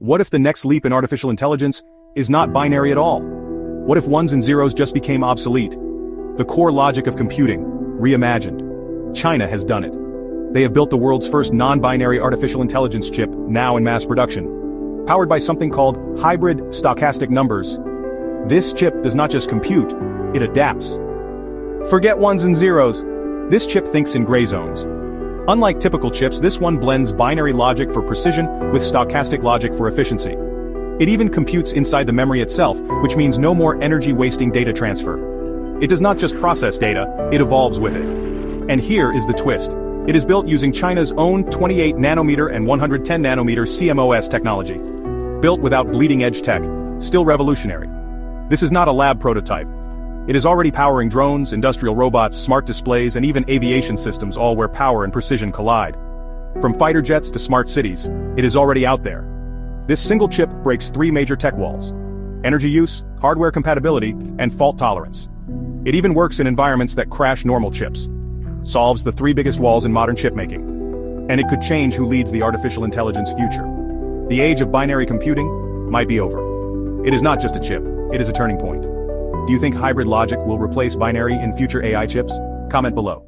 What if the next leap in artificial intelligence is not binary at all? What if ones and zeros just became obsolete? The core logic of computing, reimagined. China has done it. They have built the world's first non-binary artificial intelligence chip, now in mass production. Powered by something called hybrid stochastic numbers. This chip does not just compute, it adapts. Forget ones and zeros. This chip thinks in gray zones. Unlike typical chips, this one blends binary logic for precision with stochastic logic for efficiency. It even computes inside the memory itself, which means no more energy-wasting data transfer. It does not just process data, it evolves with it. And here is the twist. It is built using China's own 28 nanometer and 110 nanometer CMOS technology. Built without bleeding-edge tech, still revolutionary. This is not a lab prototype. It is already powering drones, industrial robots, smart displays, and even aviation systems all where power and precision collide. From fighter jets to smart cities, it is already out there. This single chip breaks three major tech walls. Energy use, hardware compatibility, and fault tolerance. It even works in environments that crash normal chips. Solves the three biggest walls in modern chipmaking. And it could change who leads the artificial intelligence future. The age of binary computing might be over. It is not just a chip, it is a turning point. Do you think hybrid logic will replace binary in future AI chips? Comment below.